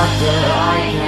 doctor, I